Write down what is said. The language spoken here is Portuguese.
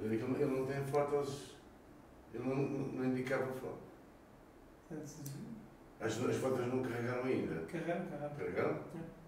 Ele, ele não tem fotos. Ele não, não indicava foto. As, as fotos não carregaram ainda. Carregaram, carregaram. Carregaram? É.